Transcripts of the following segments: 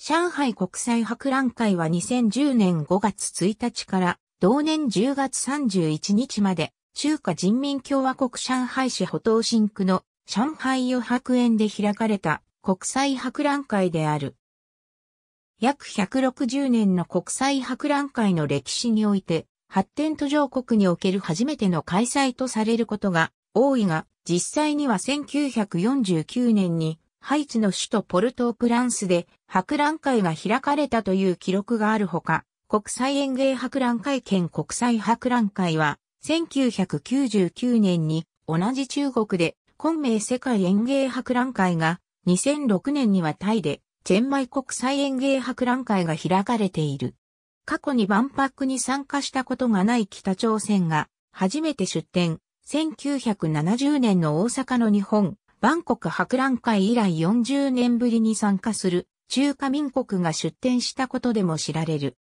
上海国際博覧会は2010年5月1日から同年10月31日まで中華人民共和国上海市保東新区の上海余白園で開かれた国際博覧会である。約160年の国際博覧会の歴史において、発展途上国における初めての開催とされることが多いが、実際には1949年にハイツの首都ポルトープランスで博覧会が開かれたという記録があるほか、国際園芸博覧会兼国際博覧会は1999年に同じ中国で昆明世界園芸博覧会が2006年にはタイでチェンマイ国際園芸博覧会が開かれている。過去に万博に参加したことがない北朝鮮が初めて出展、1970年の大阪の日本、バンコク博覧会以来40年ぶりに参加する中華民国が出展したことでも知られる。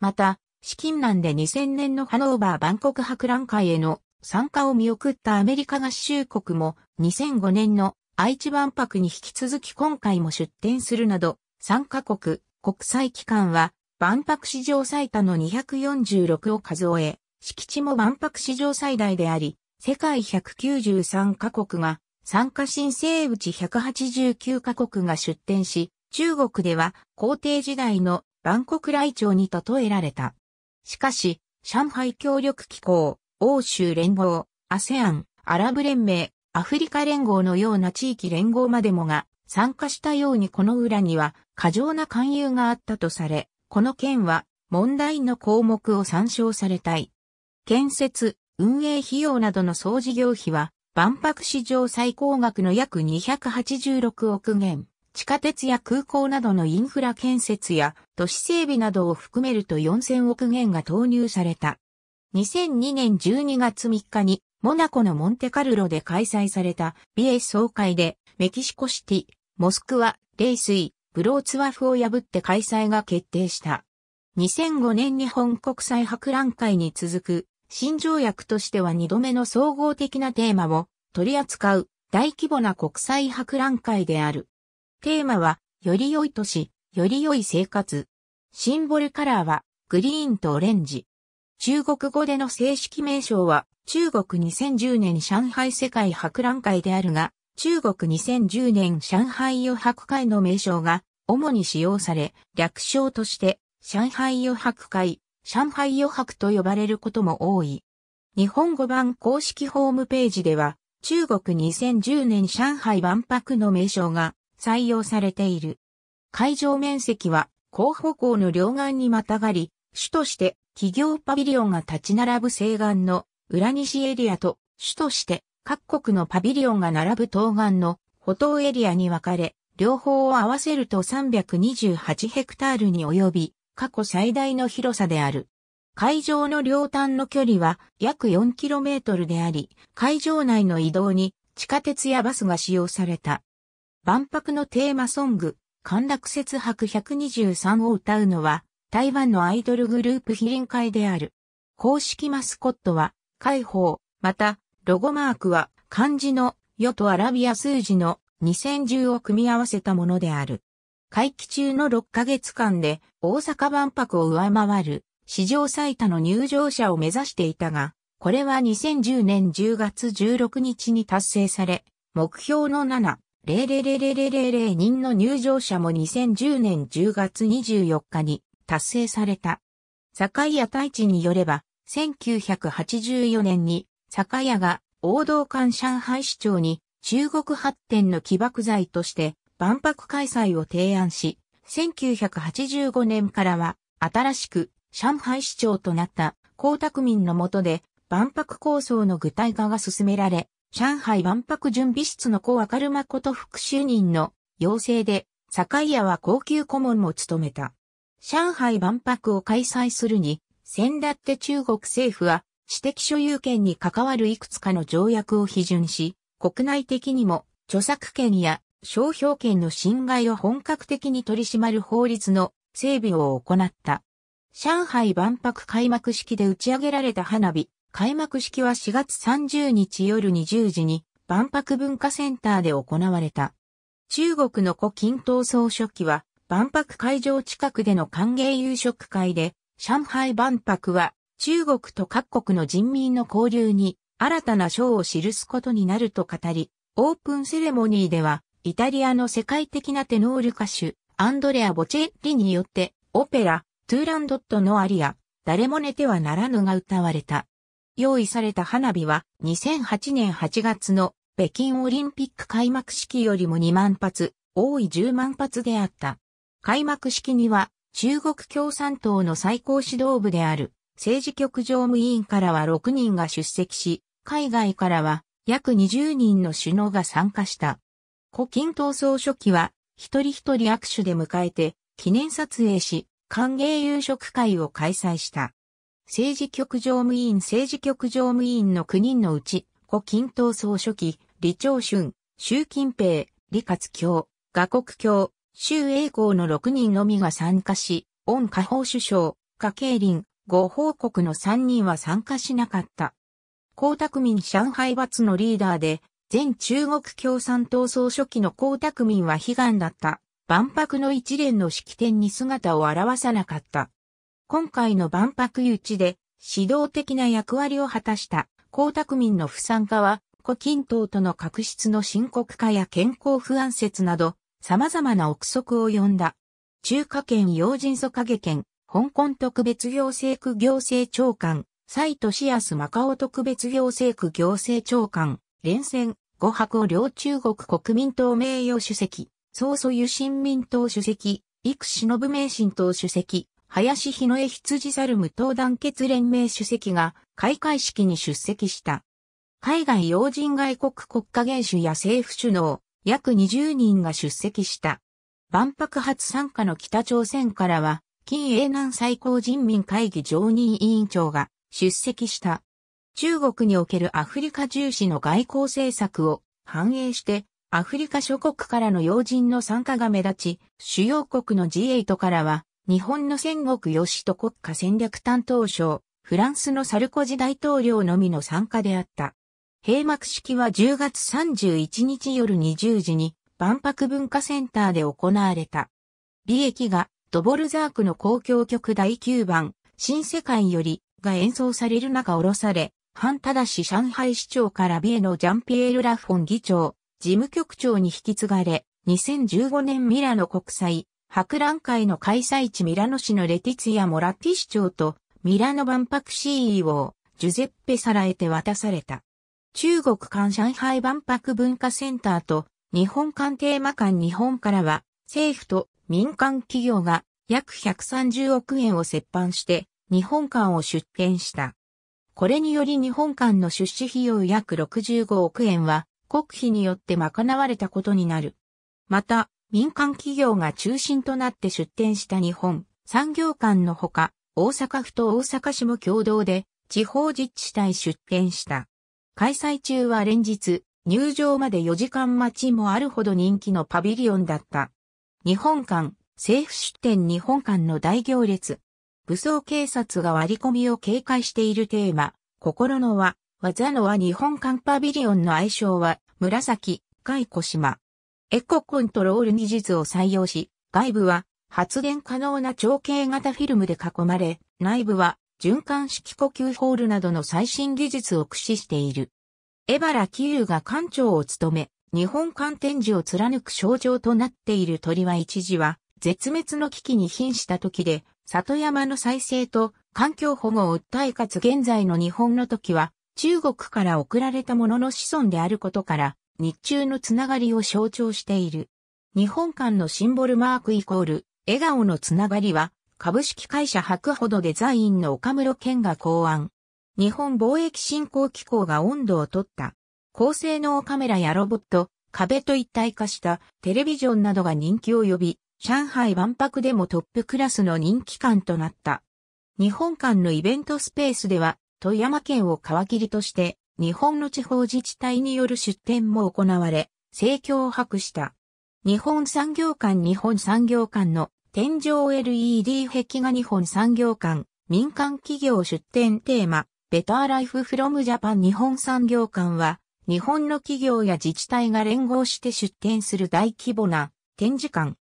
また、資金難で2000年のハノーバー・バンコク博覧会への参加を見送ったアメリカ合衆国も2005年の愛知万博に引き続き今回も出展するなど、参加国、国際機関は、万博史上最多の246を数え、敷地も万博史上最大であり、世界193カ国が、参加申請うち189カ国が出展し、中国では皇帝時代の万国来朝に例えられた。しかし、上海協力機構、欧州連合、ASEAN、アラブ連盟、アフリカ連合のような地域連合までもが参加したようにこの裏には過剰な勧誘があったとされ、この件は問題の項目を参照されたい。建設、運営費用などの総事業費は万博史上最高額の約286億元。地下鉄や空港などのインフラ建設や都市整備などを含めると4000億元が投入された。2002年12月3日にモナコのモンテカルロで開催されたビエ総会でメキシコシティ、モスクワ、レイスイ、ブローツワフを破って開催が決定した。2005年日本国際博覧会に続く新条約としては2度目の総合的なテーマを取り扱う大規模な国際博覧会である。テーマは、より良い都市、より良い生活。シンボルカラーは、グリーンとオレンジ。中国語での正式名称は、中国2010年上海世界博覧会であるが、中国2010年上海余博会の名称が主に使用され、略称として上海余博会、上海余博と呼ばれることも多い。日本語版公式ホームページでは、中国2010年上海万博の名称が採用されている。会場面積は広報港の両岸にまたがり、主として企業パビリオンが立ち並ぶ西岸の裏西エリアと主として各国のパビリオンが並ぶ東岸の歩道エリアに分かれ、両方を合わせると328ヘクタールに及び、過去最大の広さである。会場の両端の距離は約 4km であり、会場内の移動に地下鉄やバスが使用された。万博のテーマソング、陥落節拍123を歌うのは、台湾のアイドルグループヒリン会である。公式マスコットは、解放、また、ロゴマークは漢字の世とアラビア数字の2010を組み合わせたものである。会期中の6ヶ月間で大阪万博を上回る史上最多の入場者を目指していたが、これは2010年10月16日に達成され、目標の7、00000人の入場者も2010年10月24日に達成された。坂井太一によれば、1984年に酒屋が王道館上海市長に中国発展の起爆剤として万博開催を提案し、1985年からは新しく上海市長となった江沢民の下で万博構想の具体化が進められ、上海万博準備室の小赤る誠副主任の要請で、坂屋は高級顧問も務めた。上海万博を開催するに、先だって中国政府は、私的所有権に関わるいくつかの条約を批准し、国内的にも著作権や商標権の侵害を本格的に取り締まる法律の整備を行った。上海万博開幕式で打ち上げられた花火、開幕式は4月30日夜20時に万博文化センターで行われた。中国の古近東総書記は万博会場近くでの歓迎夕食会で、上海万博は中国と各国の人民の交流に新たな章を記すことになると語り、オープンセレモニーでは、イタリアの世界的なテノール歌手、アンドレア・ボチェッリによって、オペラ、トゥーランドットのアリア、誰も寝てはならぬが歌われた。用意された花火は、2008年8月の北京オリンピック開幕式よりも2万発、多い10万発であった。開幕式には、中国共産党の最高指導部である、政治局常務委員からは6人が出席し、海外からは約20人の首脳が参加した。古今闘総書記は一人一人握手で迎えて記念撮影し、歓迎夕食会を開催した。政治局常務委員政治局常務委員の9人のうち、古今闘総書記、李長春、習近平、李克強、画国強、周栄光の6人のみが参加し、恩下方首相、華慶林、ご報告の3人は参加しなかった。江沢民上海閥のリーダーで、前中国共産党総書記の江沢民は悲願だった。万博の一連の式典に姿を現さなかった。今回の万博誘致で指導的な役割を果たした江沢民の不参加は、古近党との確執の深刻化や健康不安説など、様々な憶測を呼んだ。中華圏要人祖影県、香港特別行政区行政長官、蔡俊康マカオ特別行政区行政長官、連戦、五白を両中国国民党名誉主席、曹素油新民党主席、幾忍名神党主席、林日野江羊猿無党団結連盟主席が開会式に出席した。海外要人外国国家元首や政府首脳、約20人が出席した。万博初参加の北朝鮮からは、金英南最高人民会議常任委員長が出席した。中国におけるアフリカ重視の外交政策を反映して、アフリカ諸国からの要人の参加が目立ち、主要国の G8 からは、日本の戦国義人国家戦略担当省、フランスのサルコジ大統領のみの参加であった。閉幕式は10月31日夜20時に万博文化センターで行われた。利益がドボルザークの交響曲第9番、新世界よりが演奏される中下ろされ、反ただし上海市長からビエのジャンピエール・ラフォン議長、事務局長に引き継がれ、2015年ミラノ国際博覧会の開催地ミラノ市のレティツィア・モラティ市長とミラノ万博 CEO、ジュゼッペ・サラエて渡された。中国間上海万博文化センターと日本館テーマ館日本からは政府と民間企業が約130億円を折半して日本館を出展した。これにより日本館の出資費用約65億円は国費によって賄われたことになる。また、民間企業が中心となって出展した日本産業館のほか、大阪府と大阪市も共同で地方自治体出展した。開催中は連日、入場まで4時間待ちもあるほど人気のパビリオンだった。日本館、政府出展日本館の大行列、武装警察が割り込みを警戒しているテーマ、心の輪、技の輪日本館パビリオンの愛称は、紫、海小島。エココントロール技術を採用し、外部は発電可能な長径型フィルムで囲まれ、内部は循環式呼吸ホールなどの最新技術を駆使している。エバラ・キユーが館長を務め、日本館展示を貫く象徴となっている鳥は一時は、絶滅の危機に瀕した時で、里山の再生と環境保護を訴えかつ現在の日本の時は中国から送られたものの子孫であることから日中のつながりを象徴している。日本間のシンボルマークイコール笑顔のつながりは株式会社博ほどデザインの岡室健が考案。日本貿易振興機構が温度を取った高性能カメラやロボット、壁と一体化したテレビジョンなどが人気を呼び、上海万博でもトップクラスの人気館となった。日本館のイベントスペースでは、富山県を皮切りとして、日本の地方自治体による出展も行われ、盛況を博した。日本産業館日本産業館の天井 LED 壁画日本産業館民間企業出展テーマベターライフフロムジャパン日本産業館は日本の企業や自治体が連合して出展する大規模な展示館。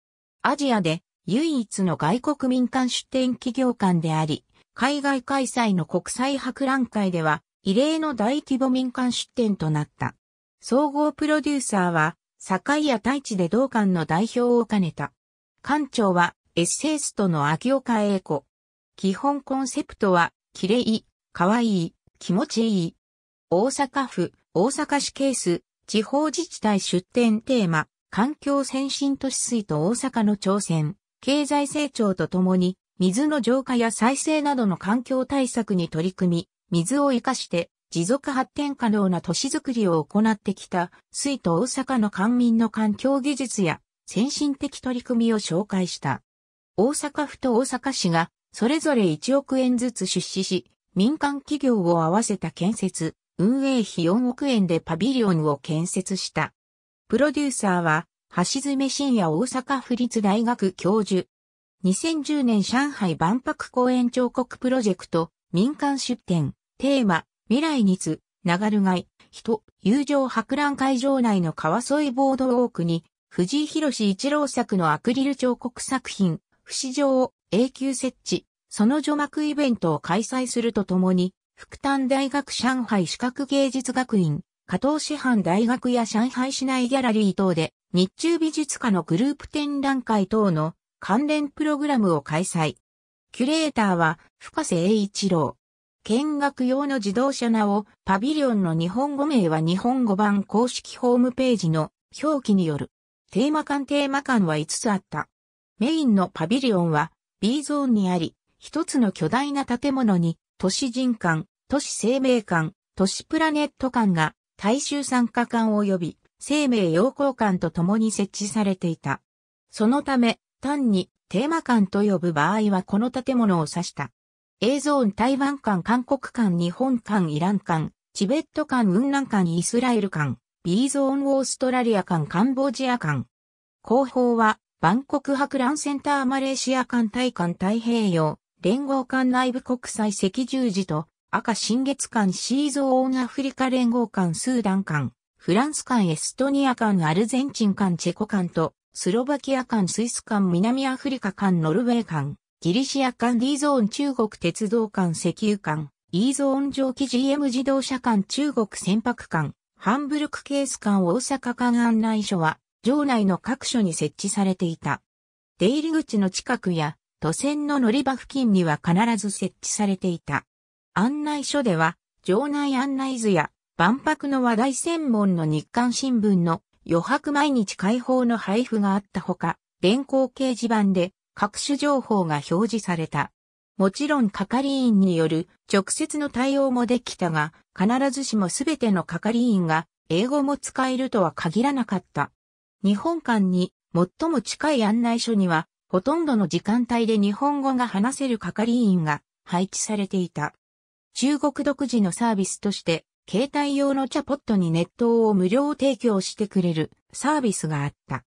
アジアで唯一の外国民間出展企業館であり、海外開催の国際博覧会では異例の大規模民間出展となった。総合プロデューサーは、堺屋太一で同館の代表を兼ねた。館長は、エッセイストの秋岡英子。基本コンセプトは、綺麗、可愛い、気持ちいい。大阪府、大阪市ケース、地方自治体出展テーマ、環境先進都市水と大阪の挑戦、経済成長とともに、水の浄化や再生などの環境対策に取り組み、水を活かして持続発展可能な都市づくりを行ってきた、水と大阪の官民の環境技術や先進的取り組みを紹介した。大阪府と大阪市がそれぞれ1億円ずつ出資し、民間企業を合わせた建設、運営費4億円でパビリオンを建設した。プロデューサーは、橋爪深也大阪府立大学教授。2010年上海万博公園彫刻プロジェクト、民間出展、テーマ、未来につ、流る街、人、友情博覧会場内の川沿いボードウォークに、藤井博一郎作のアクリル彫刻作品、不死状を永久設置、その除幕イベントを開催するとともに、福丹大学上海視覚芸術学院、加藤師範大学や上海市内ギャラリー等で日中美術家のグループ展覧会等の関連プログラムを開催。キュレーターは深瀬栄一郎。見学用の自動車名をパビリオンの日本語名は日本語版公式ホームページの表記による。テーマ館テーマ館は5つあった。メインのパビリオンは B ゾーンにあり、一つの巨大な建物に都市人館、都市生命館、都市プラネット館が大衆参加館及び生命陽光館と共に設置されていた。そのため、単にテーマ館と呼ぶ場合はこの建物を指した。A ゾーン台湾館、韓国館、日本館、イラン館、チベット館、雲南館、イスラエル館、B ゾーンオーストラリア館、カンボジア館。後方は、バンコク博覧センターマレーシア館、大館、太平洋、連合館内部国際赤十字と、赤新月館シーゾーンアフリカ連合館スーダン館、フランス館エストニア館アルゼンチン館チェコ館と、スロバキア館スイス館南アフリカ館ノルウェー館、ギリシア館 D ゾーン中国鉄道館石油館、E ゾーン蒸気 GM 自動車館中国船舶館、ハンブルクケース館大阪館案内所は、場内の各所に設置されていた。出入り口の近くや都線の乗り場付近には必ず設置されていた。案内所では、場内案内図や万博の話題専門の日刊新聞の余白毎日開放の配布があったほか、電光掲示板で各種情報が表示された。もちろん係員による直接の対応もできたが、必ずしもすべての係員が英語も使えるとは限らなかった。日本館に最も近い案内所にはほとんどの時間帯で日本語が話せる係員が配置されていた。中国独自のサービスとして、携帯用のチャポットに熱湯を無料提供してくれるサービスがあった。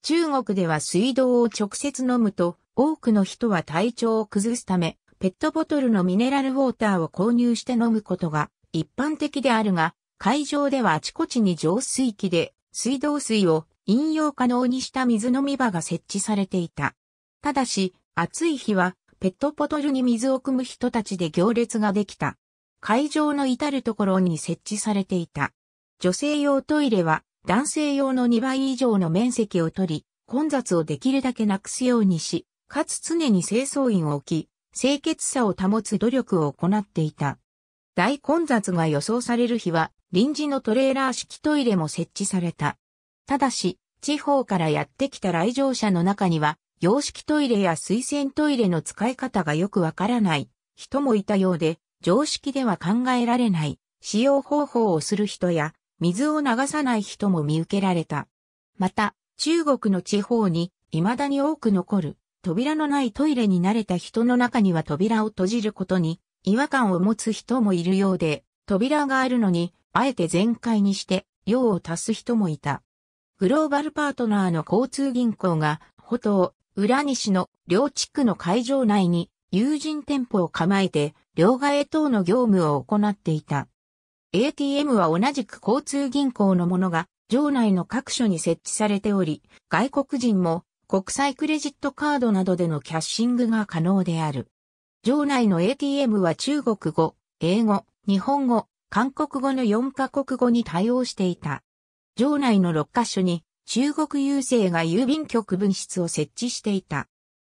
中国では水道を直接飲むと多くの人は体調を崩すため、ペットボトルのミネラルウォーターを購入して飲むことが一般的であるが、会場ではあちこちに浄水器で水道水を飲用可能にした水飲み場が設置されていた。ただし、暑い日は、ペットボトルに水を汲む人たちで行列ができた。会場の至るところに設置されていた。女性用トイレは、男性用の2倍以上の面積を取り、混雑をできるだけなくすようにし、かつ常に清掃員を置き、清潔さを保つ努力を行っていた。大混雑が予想される日は、臨時のトレーラー式トイレも設置された。ただし、地方からやってきた来場者の中には、洋式トイレや水洗トイレの使い方がよくわからない人もいたようで、常識では考えられない使用方法をする人や、水を流さない人も見受けられた。また、中国の地方に未だに多く残る扉のないトイレに慣れた人の中には扉を閉じることに違和感を持つ人もいるようで、扉があるのに、あえて全開にして用を足す人もいた。グローバルパートナーの交通銀行が、歩道、浦西の両地区の会場内に友人店舗を構えて両替等の業務を行っていた。ATM は同じく交通銀行のものが場内の各所に設置されており、外国人も国際クレジットカードなどでのキャッシングが可能である。場内の ATM は中国語、英語、日本語、韓国語の4カ国語に対応していた。場内の6カ所に中国郵政が郵便局分室を設置していた。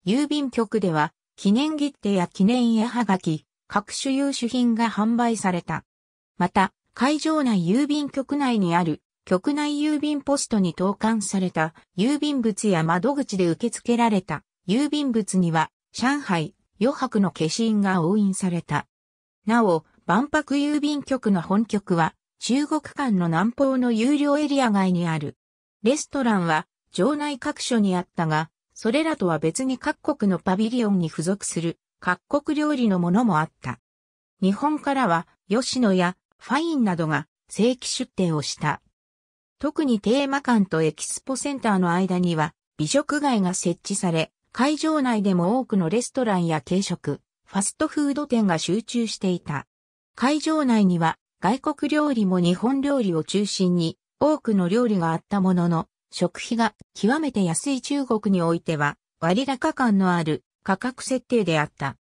郵便局では記念切手や記念絵はがき、各種優秀品が販売された。また、会場内郵便局内にある局内郵便ポストに投函された郵便物や窓口で受け付けられた郵便物には上海、余白の消印が押印された。なお、万博郵便局の本局は中国間の南方の有料エリア外にある。レストランは場内各所にあったが、それらとは別に各国のパビリオンに付属する各国料理のものもあった。日本からは吉野やファインなどが正規出店をした。特にテーマ館とエキスポセンターの間には美食街が設置され、会場内でも多くのレストランや軽食、ファストフード店が集中していた。会場内には外国料理も日本料理を中心に多くの料理があったものの、食費が極めて安い中国においては割高感のある価格設定であった。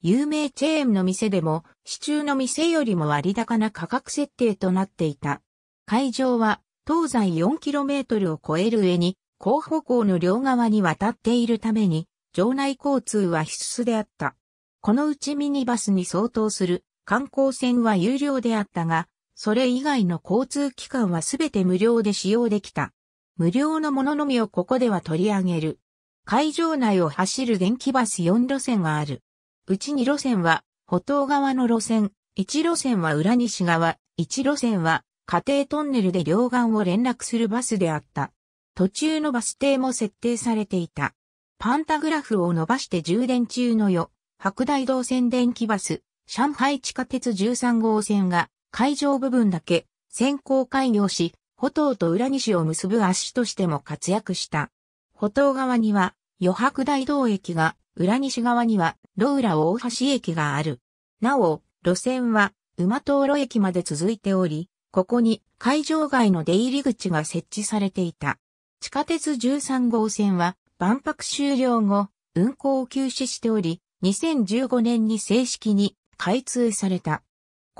有名チェーンの店でも、市中の店よりも割高な価格設定となっていた。会場は東西 4km を超える上に後方向の両側に渡っているために、場内交通は必須であった。このうちミニバスに相当する観光船は有料であったが、それ以外の交通機関はすべて無料で使用できた。無料のもののみをここでは取り上げる。会場内を走る電気バス4路線がある。うち2路線は、歩道側の路線、1路線は裏西側、1路線は家庭トンネルで両岸を連絡するバスであった。途中のバス停も設定されていた。パンタグラフを伸ばして充電中のよ、白大道線電気バス、上海地下鉄13号線が会場部分だけ先行開業し、歩道と裏西を結ぶ足としても活躍した。歩道側には余白大道駅が、裏西側にはロ浦大橋駅がある。なお、路線は馬灯路駅まで続いており、ここに会場外の出入り口が設置されていた。地下鉄13号線は万博終了後、運行を休止しており、2015年に正式に開通された。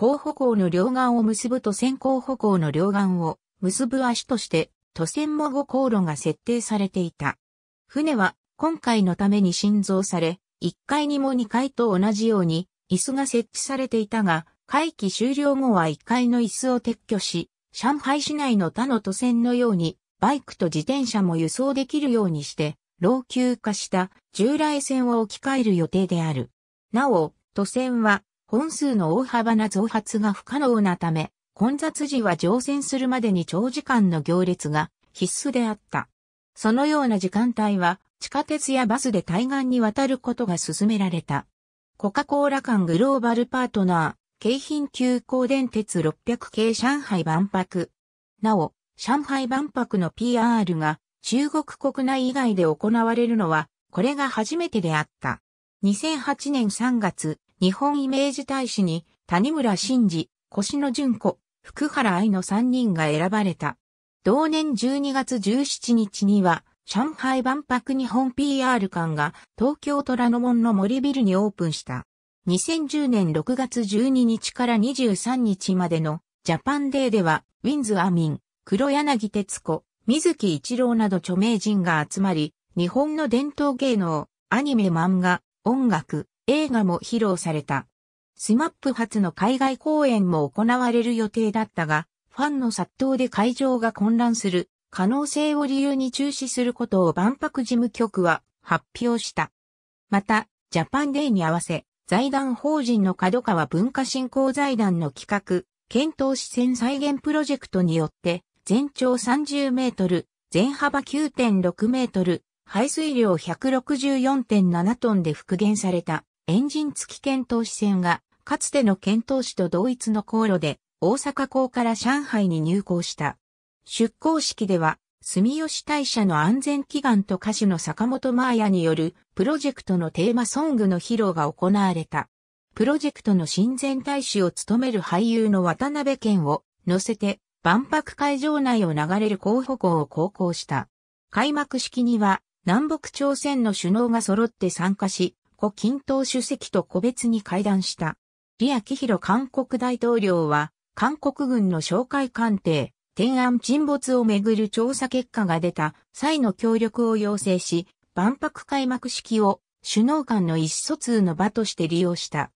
後方向の両岸を結ぶと先行歩行の両岸を結ぶ足として、都線も5航路が設定されていた。船は今回のために新造され、1階にも2階と同じように椅子が設置されていたが、会期終了後は1階の椅子を撤去し、上海市内の他の都線のようにバイクと自転車も輸送できるようにして、老朽化した従来線を置き換える予定である。なお、都線は本数の大幅な増発が不可能なため、混雑時は乗船するまでに長時間の行列が必須であった。そのような時間帯は地下鉄やバスで対岸に渡ることが進められた。コカ・コーラ間グローバルパートナー、京浜急行電鉄600系上海万博。なお、上海万博の PR が中国国内以外で行われるのは、これが初めてであった。2008年3月、日本イメージ大使に谷村新司、越野純子、福原愛の3人が選ばれた。同年12月17日には、上海万博日本 PR 館が東京虎ノ門の森ビルにオープンした。2010年6月12日から23日までのジャパンデーでは、 w-inds.、アミン、黒柳徹子、水木一郎など著名人が集まり、日本の伝統芸能、アニメ漫画、音楽、映画も披露された。 SMAP 初の海外公演も行われる予定だったが、ファンの殺到で会場が混乱する可能性を理由に中止することを万博事務局は発表した。また、ジャパンデーに合わせ、財団法人の角川文化振興財団の企画、検討視線再現プロジェクトによって、全長30メートル、全幅9.6メートル、排水量164.7トンで復元されたエンジン付き検討支線が、かつての検討士と同一の航路で大阪港から上海に入港した。出港式では、住吉大社の安全祈願と歌手の坂本真綾によるプロジェクトのテーマソングの披露が行われた。プロジェクトの親善大使を務める俳優の渡辺健を乗せて万博会場内を流れる候補校を航行した。開幕式には、南北朝鮮の首脳が揃って参加し、胡錦涛主席と個別に会談した。李明弘韓国大統領は、韓国軍の紹介艦艇、天安沈没をめぐる調査結果が出た際の協力を要請し、万博開幕式を首脳間の意思疎通の場として利用した。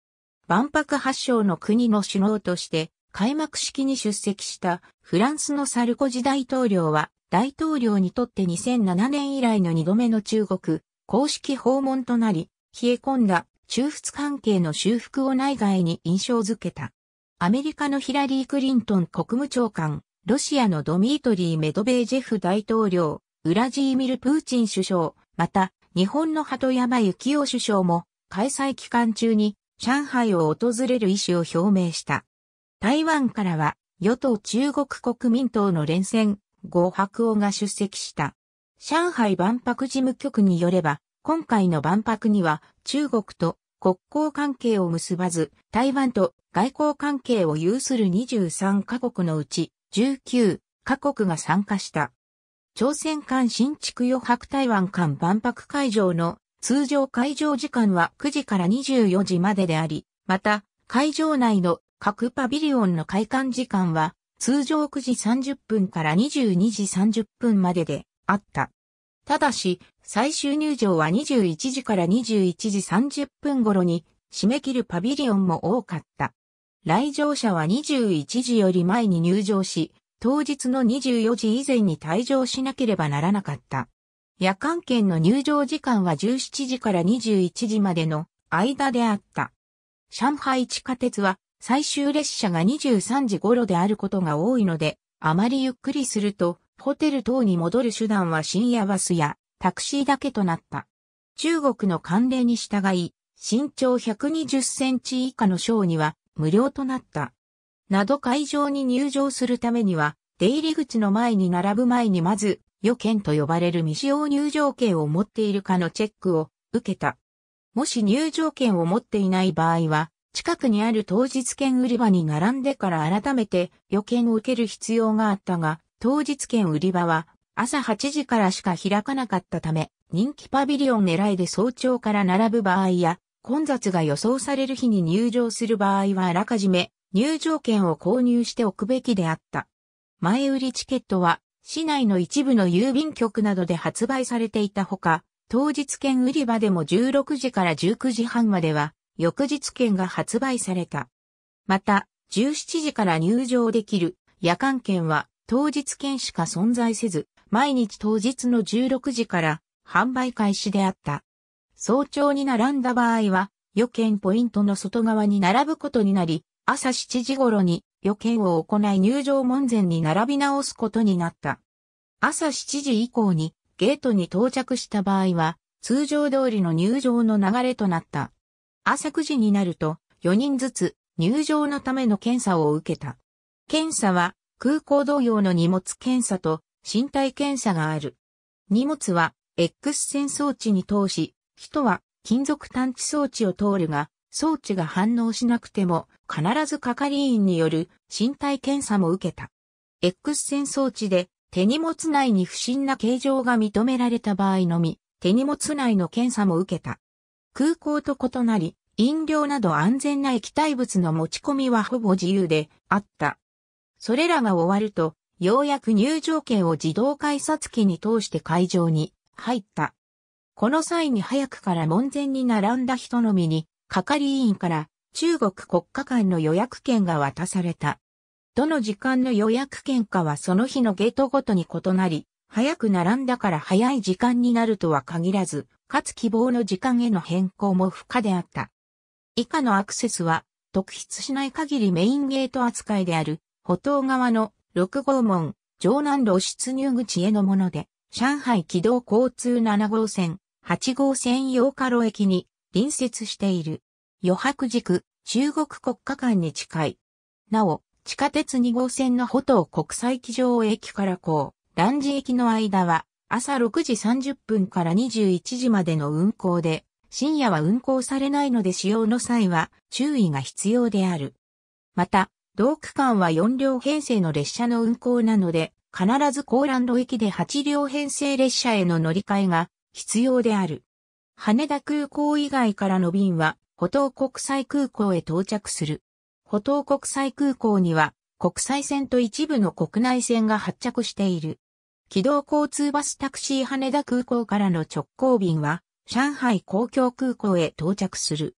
万博発祥の国の首脳として開幕式に出席したフランスのサルコジ大統領は大統領にとって2007年以来の2度目の中国公式訪問となり冷え込んだ中仏関係の修復を内外に印象づけた。アメリカのヒラリー・クリントン国務長官、ロシアのドミートリー・メドベージェフ大統領、ウラジーミル・プーチン首相、また、日本の鳩山幸夫首相も、開催期間中に、上海を訪れる意思を表明した。台湾からは、与党中国国民党の連戦、呉白鸚が出席した。上海万博事務局によれば、今回の万博には中国と国交関係を結ばず、台湾と外交関係を有する23カ国のうち19カ国が参加した。朝鮮間新築余白台湾間万博会場の通常会場時間は9時から24時までであり、また会場内の各パビリオンの開館時間は通常9時30分から22時30分までであった。ただし、最終入場は21時から21時30分頃に締め切るパビリオンも多かった。来場者は21時より前に入場し、当日の24時以前に退場しなければならなかった。夜間券の入場時間は17時から21時までの間であった。上海地下鉄は最終列車が23時頃であることが多いので、あまりゆっくりするとホテル等に戻る手段は深夜バスやタクシーだけとなった。中国の慣例に従い、身長120センチ以下の小には無料となった。など会場に入場するためには、出入り口の前に並ぶ前にまず、予券と呼ばれる未使用入場券を持っているかのチェックを受けた。もし入場券を持っていない場合は、近くにある当日券売り場に並んでから改めて予券を受ける必要があったが、当日券売り場は朝8時からしか開かなかったため、人気パビリオン狙いで早朝から並ぶ場合や、混雑が予想される日に入場する場合はあらかじめ入場券を購入しておくべきであった。前売りチケットは市内の一部の郵便局などで発売されていたほか、当日券売り場でも16時から19時半までは翌日券が発売された。また、17時から入場できる夜間券は当日券しか存在せず、毎日当日の16時から販売開始であった。早朝に並んだ場合は、予券ポイントの外側に並ぶことになり、朝7時頃に予券を行い入場門前に並び直すことになった。朝7時以降にゲートに到着した場合は、通常通りの入場の流れとなった。朝9時になると、4人ずつ入場のための検査を受けた。検査は空港同様の荷物検査と身体検査がある。荷物は X 線装置に通し、人は金属探知装置を通るが、装置が反応しなくても必ず係員による身体検査も受けた。X 線装置で手荷物内に不審な形状が認められた場合のみ、手荷物内の検査も受けた。空港と異なり、飲料など安全な液体物の持ち込みはほぼ自由であった。それらが終わると、ようやく入場券を自動改札機に通して会場に入った。この際に早くから門前に並んだ人のみに、係員から中国国家間の予約券が渡された。どの時間の予約券かはその日のゲートごとに異なり、早く並んだから早い時間になるとは限らず、かつ希望の時間への変更も不可であった。以下のアクセスは、特筆しない限りメインゲート扱いである歩道側の六号門、城南路出入口へのもので、上海軌道交通7号線、8号線洋華路駅に隣接している。余白軸、中国国家間に近い。なお、地下鉄2号線の歩道国際機場駅からこう、ランジ駅の間は朝6時30分から21時までの運行で、深夜は運行されないので使用の際は注意が必要である。また、同区間は4両編成の列車の運行なので、必ず高蘭路駅で8両編成列車への乗り換えが必要である。羽田空港以外からの便は、歩東国際空港へ到着する。歩東国際空港には、国際線と一部の国内線が発着している。機動交通バスタクシー羽田空港からの直行便は、上海公共空港へ到着する。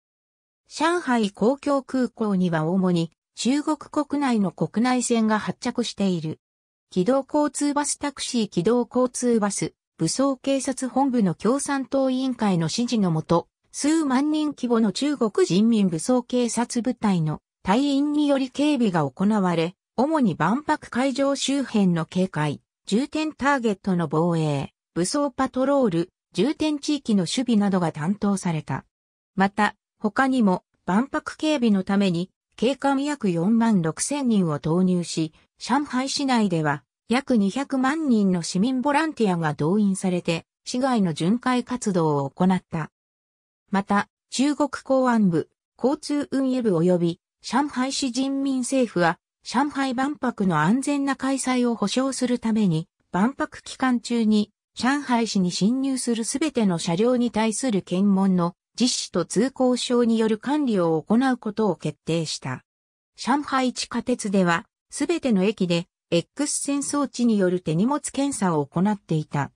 上海公共空港には主に中国国内の国内線が発着している。機動交通バスタクシー機動交通バス、武装警察本部の共産党委員会の指示のもと、数万人規模の中国人民武装警察部隊の隊員により警備が行われ、主に万博会場周辺の警戒、重点ターゲットの防衛、武装パトロール、重点地域の守備などが担当された。また、他にも万博警備のために警官約4万6千人を投入し、上海市内では約200万人の市民ボランティアが動員されて市外の巡回活動を行った。また、中国公安部、交通運輸部及び上海市人民政府は上海万博の安全な開催を保障するために万博期間中に上海市に侵入するすべての車両に対する検問の実施と通行証による管理を行うことを決定した。上海地下鉄では、すべての駅で X 線装置による手荷物検査を行っていた。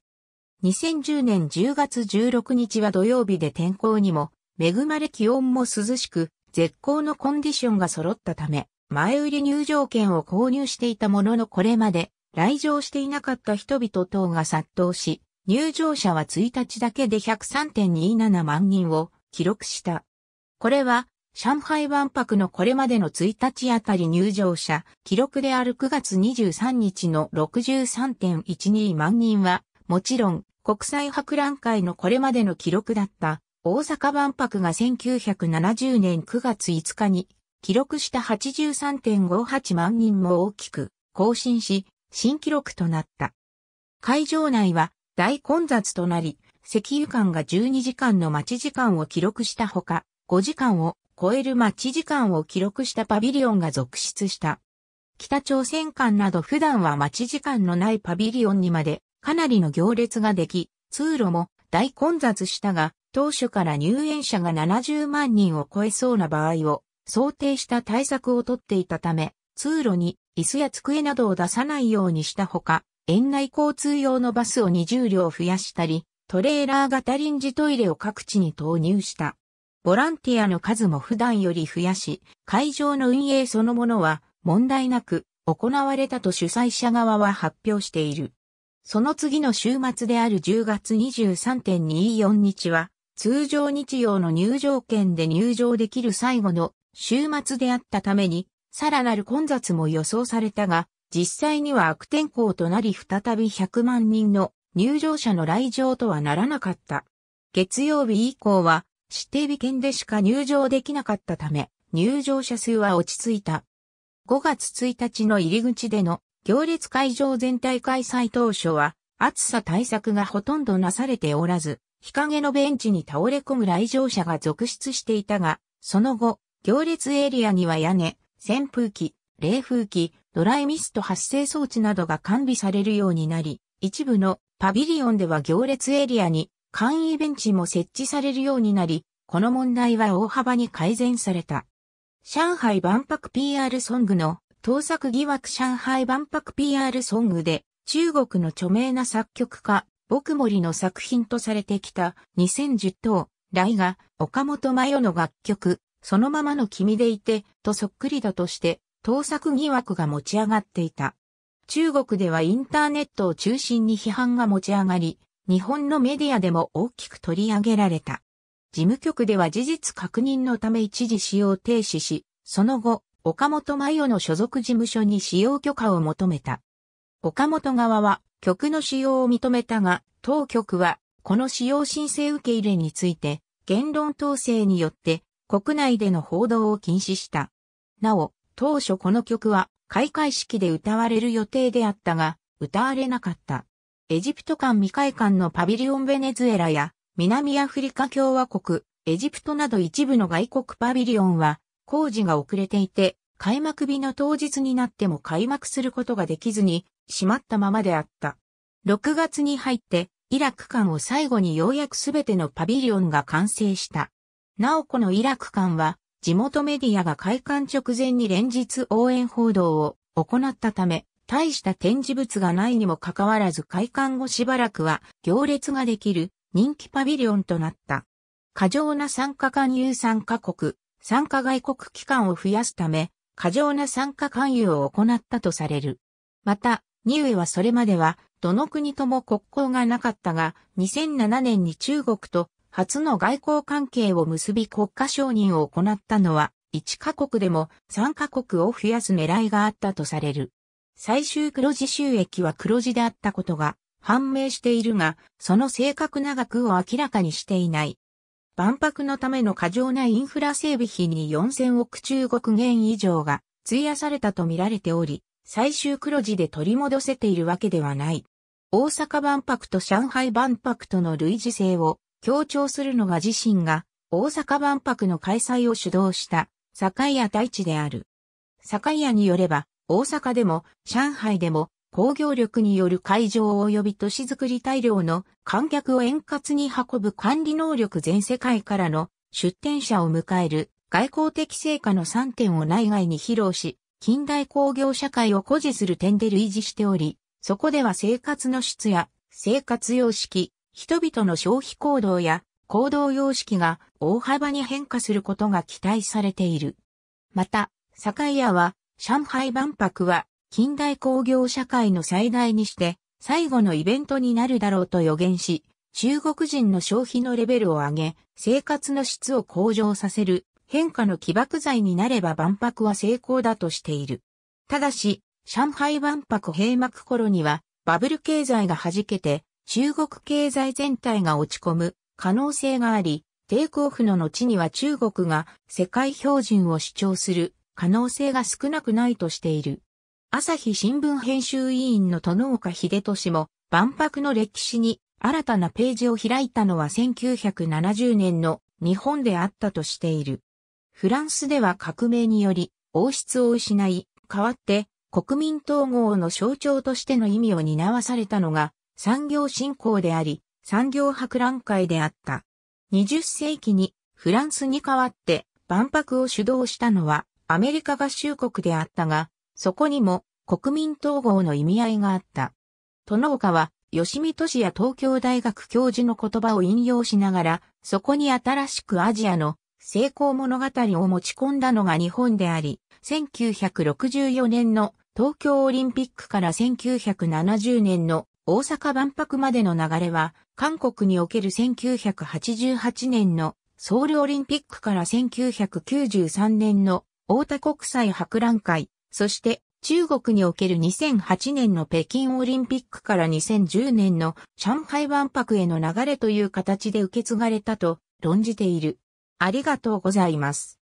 2010年10月16日は土曜日で天候にも恵まれ気温も涼しく絶好のコンディションが揃ったため、前売り入場券を購入していたもののこれまで来場していなかった人々等が殺到し、入場者は1日だけで103.27万人を記録した。これは、上海万博のこれまでの1日あたり入場者、記録である9月23日の63.12万人は、もちろん、国際博覧会のこれまでの記録だった、大阪万博が1970年9月5日に、記録した83.58万人も大きく更新し、新記録となった。会場内は大混雑となり、石油館が12時間の待ち時間を記録したほか、5時間を超える待ち時間を記録したパビリオンが続出した。北朝鮮館など普段は待ち時間のないパビリオンにまでかなりの行列ができ、通路も大混雑したが、当初から入園者が70万人を超えそうな場合を想定した対策をとっていたため、通路に椅子や机などを出さないようにしたほか、園内交通用のバスを20両増やしたり、トレーラー型臨時トイレを各地に投入した。ボランティアの数も普段より増やし、会場の運営そのものは問題なく行われたと主催者側は発表している。その次の週末である10月23.24日は、通常日曜の入場券で入場できる最後の週末であったために、さらなる混雑も予想されたが、実際には悪天候となり再び100万人の入場者の来場とはならなかった。月曜日以降は指定日券でしか入場できなかったため、入場者数は落ち着いた。5月1日の入り口での行列会場全体開催当初は暑さ対策がほとんどなされておらず、日陰のベンチに倒れ込む来場者が続出していたが、その後、行列エリアには屋根、扇風機、冷風機、ドライミスト発生装置などが完備されるようになり、一部のパビリオンでは行列エリアに簡易ベンチも設置されるようになり、この問題は大幅に改善された。上海万博 PR ソングの盗作疑惑上海万博 PR ソングで中国の著名な作曲家、僕森の作品とされてきた2010等、来が岡本真代の楽曲、そのままの君でいてとそっくりだとして盗作疑惑が持ち上がっていた。中国ではインターネットを中心に批判が持ち上がり、日本のメディアでも大きく取り上げられた。事務局では事実確認のため一時使用停止し、その後、岡本真代の所属事務所に使用許可を求めた。岡本側は曲の使用を認めたが、当局はこの使用申請受け入れについて言論統制によって国内での報道を禁止した。なお、当初この曲は開会式で歌われる予定であったが、歌われなかった。エジプト間未開館のパビリオンベネズエラや南アフリカ共和国、エジプトなど一部の外国パビリオンは工事が遅れていて、開幕日の当日になっても開幕することができずに、閉まったままであった。6月に入って、イラク間を最後にようやくすべてのパビリオンが完成した。なおこのイラク間は、地元メディアが開館直前に連日応援報道を行ったため、大した展示物がないにもかかわらず開館後しばらくは行列ができる人気パビリオンとなった。過剰な参加勧誘参加国、参加外国機関を増やすため、過剰な参加勧誘を行ったとされる。また、ニウエはそれまでは、どの国とも国交がなかったが、2007年に中国と初の外交関係を結び国家承認を行ったのは、1カ国でも3カ国を増やす狙いがあったとされる。最終黒字収益は黒字であったことが判明しているが、その正確な額を明らかにしていない。万博のための過剰なインフラ整備費に4000億中国元以上が費やされたとみられており、最終黒字で取り戻せているわけではない。大阪万博と上海万博との類似性を強調するのが自身が大阪万博の開催を主導した堺屋大地である。堺屋によれば大阪でも上海でも工業力による会場及び都市づくり大量の観客を円滑に運ぶ管理能力全世界からの出展者を迎える外交的成果の3点を内外に披露し、近代工業社会を誇示する点で類似しており、そこでは生活の質や生活様式、人々の消費行動や行動様式が大幅に変化することが期待されている。また、堺屋は上海万博は近代工業社会の最大にして最後のイベントになるだろうと予言し、中国人の消費のレベルを上げ、生活の質を向上させる変化の起爆剤になれば万博は成功だとしている。ただし、上海万博閉幕頃にはバブル経済が弾けて中国経済全体が落ち込む可能性があり、テイクオフの後には中国が世界標準を主張する可能性が少なくないとしている。朝日新聞編集委員の殿岡秀俊も万博の歴史に新たなページを開いたのは1970年の日本であったとしている。フランスでは革命により王室を失い、代わって国民統合の象徴としての意味を担わされたのが産業振興であり、産業博覧会であった。20世紀にフランスに代わって万博を主導したのはアメリカ合衆国であったが、そこにも国民統合の意味合いがあった。殿岡は、吉見都市や東京大学教授の言葉を引用しながら、そこに新しくアジアの成功物語を持ち込んだのが日本であり、1964年の東京オリンピックから1970年の大阪万博までの流れは、韓国における1988年のソウルオリンピックから1993年の大田国際博覧会、そして中国における2008年の北京オリンピックから2010年の上海万博への流れという形で受け継がれたと論じている。ありがとうございます。